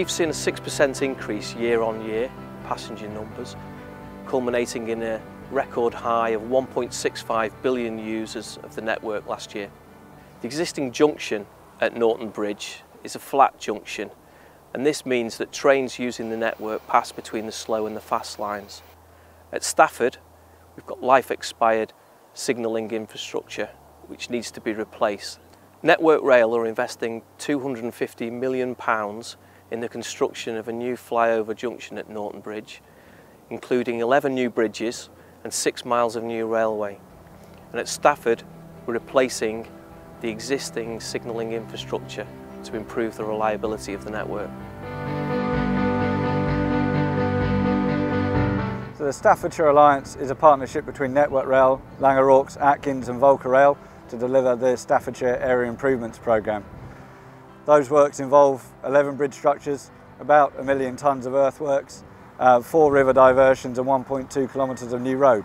we've seen a 6% increase year on year passenger numbers, culminating in a record high of 1.65 billion users of the network last year. The existing junction at Norton Bridge is a flat junction and this means that trains using the network pass between the slow and the fast lines. At Stafford, we've got life expired signalling infrastructure which needs to be replaced. Network Rail are investing £250 million in the construction of a new flyover junction at Norton Bridge, including 11 new bridges and six miles of new railway. And at Stafford, we're replacing the existing signalling infrastructure to improve the reliability of the network. So the Staffordshire Alliance is a partnership between Network Rail, Langer Atkins and VolkerRail to deliver the Staffordshire Area Improvements Programme. Those works involve 11 bridge structures, about a million tonnes of earthworks, uh, four river diversions and 1.2 kilometres of new road.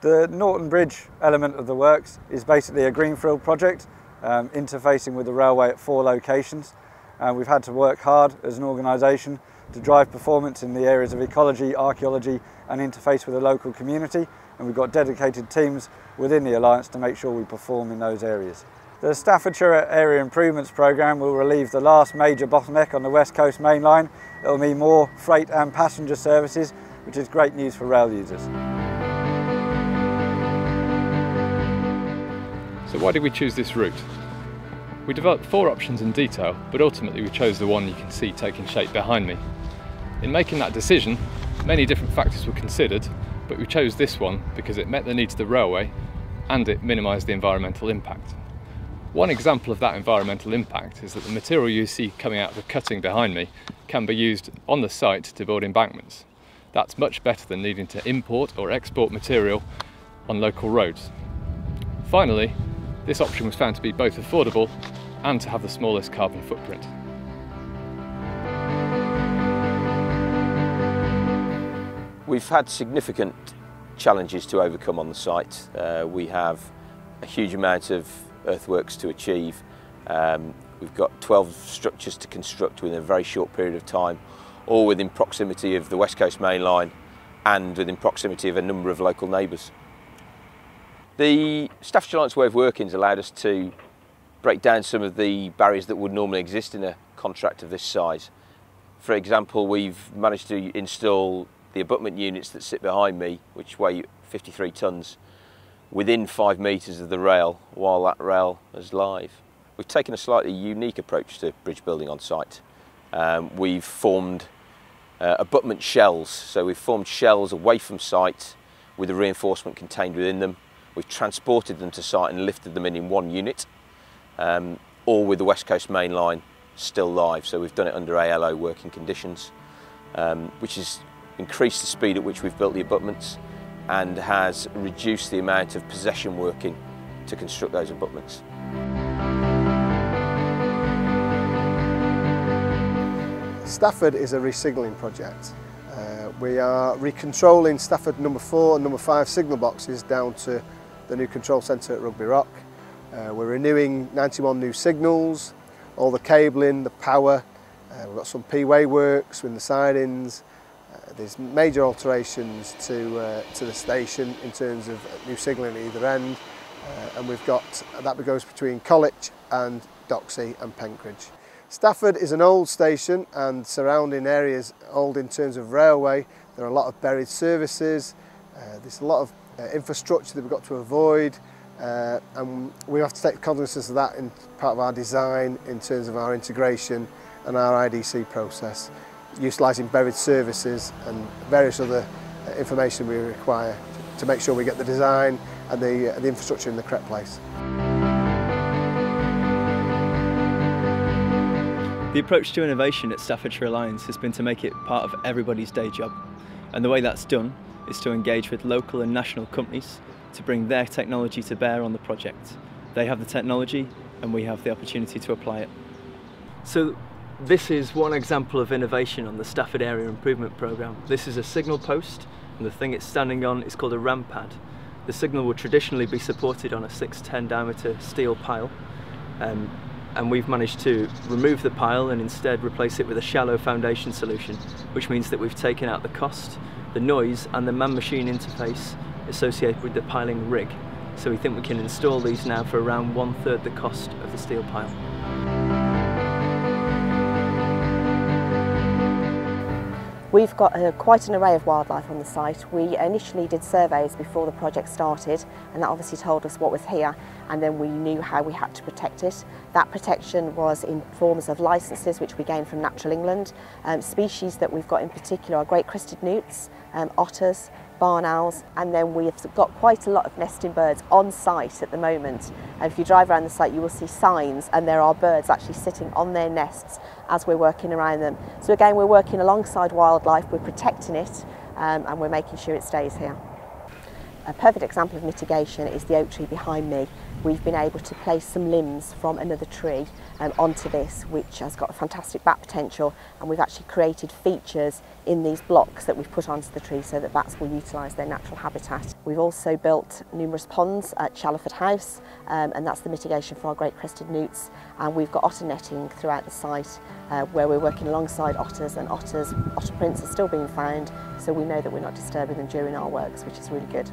The Norton Bridge element of the works is basically a greenfield project um, interfacing with the railway at four locations. And we've had to work hard as an organisation to drive performance in the areas of ecology, archaeology and interface with the local community. And we've got dedicated teams within the Alliance to make sure we perform in those areas. The Staffordshire Area Improvements Programme will relieve the last major bottleneck on the West Coast Main Line. It will mean more freight and passenger services, which is great news for rail users. So why did we choose this route? We developed four options in detail, but ultimately we chose the one you can see taking shape behind me. In making that decision, many different factors were considered, but we chose this one because it met the needs of the railway and it minimised the environmental impact. One example of that environmental impact is that the material you see coming out of the cutting behind me can be used on the site to build embankments. That's much better than needing to import or export material on local roads. Finally, this option was found to be both affordable and to have the smallest carbon footprint. We've had significant challenges to overcome on the site. Uh, we have a huge amount of earthworks to achieve. Um, we've got 12 structures to construct within a very short period of time, all within proximity of the West Coast Main Line and within proximity of a number of local neighbours. The Staffordshire Alliance way of working has allowed us to break down some of the barriers that would normally exist in a contract of this size. For example, we've managed to install the abutment units that sit behind me, which weigh 53 tonnes, within five metres of the rail while that rail is live. We've taken a slightly unique approach to bridge building on site. Um, we've formed uh, abutment shells, so we've formed shells away from site with the reinforcement contained within them. We've transported them to site and lifted them in in one unit, um, all with the West Coast Main Line still live. So we've done it under ALO working conditions, um, which has increased the speed at which we've built the abutments and has reduced the amount of possession working to construct those abutments. Stafford is a re-signalling project. Uh, we are recontrolling Stafford number 4 and number 5 signal boxes down to the new control centre at Rugby ROC. Uh, we're renewing 91 new signals, all the cabling, the power, uh, we've got some P-way works with the sidings, there's major alterations to, uh, to the station in terms of new signalling at either end uh, and we've got, that goes between Colwich and Doxey and Penkridge. Stafford is an old station and surrounding areas old in terms of railway. There are a lot of buried services, uh, there's a lot of uh, infrastructure that we've got to avoid uh, and we have to take cognizance of that in part of our design in terms of our integration and our IDC process utilising buried services and various other uh, information we require to make sure we get the design and the, uh, the infrastructure in the correct place. The approach to innovation at Staffordshire Alliance has been to make it part of everybody's day job. And the way that's done is to engage with local and national companies to bring their technology to bear on the project. They have the technology and we have the opportunity to apply it. So this is one example of innovation on the Stafford Area Improvement Programme. This is a signal post and the thing it's standing on is called a ram pad. The signal would traditionally be supported on a 610 diameter steel pile. Um, and we've managed to remove the pile and instead replace it with a shallow foundation solution, which means that we've taken out the cost, the noise and the man-machine interface associated with the piling rig. So we think we can install these now for around one third the cost of the steel pile. We've got uh, quite an array of wildlife on the site. We initially did surveys before the project started and that obviously told us what was here and then we knew how we had to protect it. That protection was in forms of licences which we gained from Natural England. Um, species that we've got in particular are great crested newts, um, otters, barn owls and then we've got quite a lot of nesting birds on site at the moment and if you drive around the site you will see signs and there are birds actually sitting on their nests as we're working around them. So again we're working alongside wildlife, we're protecting it um, and we're making sure it stays here. A perfect example of mitigation is the oak tree behind me. We've been able to place some limbs from another tree um, onto this, which has got a fantastic bat potential, and we've actually created features in these blocks that we've put onto the tree so that bats will utilise their natural habitat. We've also built numerous ponds at Shaliford House um, and that's the mitigation for our great crested newts and we've got otter netting throughout the site uh, where we're working alongside otters and otters, otter prints are still being found so we know that we're not disturbing them during our works which is really good.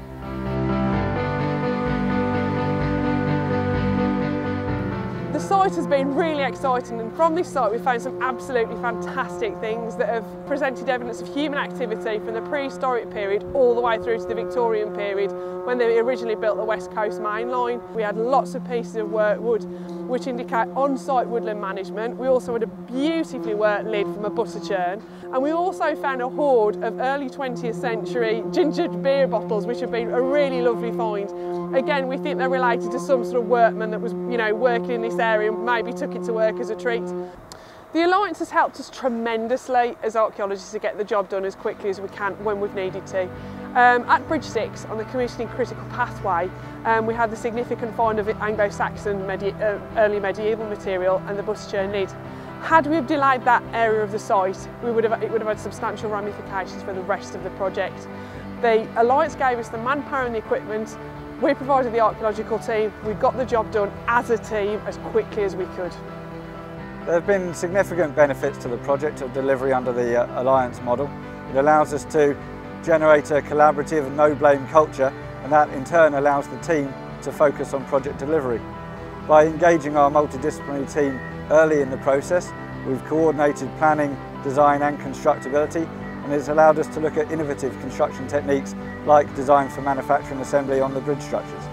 The site has been really exciting and from this site we've found some absolutely fantastic things that have presented evidence of human activity from the prehistoric period all the way through to the Victorian period when they originally built the West Coast Main Line. We had lots of pieces of work wood which indicate on-site woodland management. We also had a beautifully worked lid from a butter churn and we also found a hoard of early 20th century ginger beer bottles which have been a really lovely find. Again, we think they're related to some sort of workman that was, you know, working in this area and maybe took it to work as a treat. The Alliance has helped us tremendously as archaeologists to get the job done as quickly as we can when we've needed to. Um, at Bridge 6, on the commissioning critical pathway, um, we had the significant find of Anglo-Saxon medi uh, early medieval material and the butter lid. Had we delayed that area of the site, we would have, it would have had substantial ramifications for the rest of the project. The Alliance gave us the manpower and the equipment we provided the archaeological team, we got the job done as a team as quickly as we could. There have been significant benefits to the project of delivery under the uh, Alliance model. It allows us to generate a collaborative and no-blame culture and that in turn allows the team to focus on project delivery. By engaging our multidisciplinary team early in the process, we've coordinated planning, design and constructability and it's allowed us to look at innovative construction techniques like design for manufacturing assembly on the bridge structures.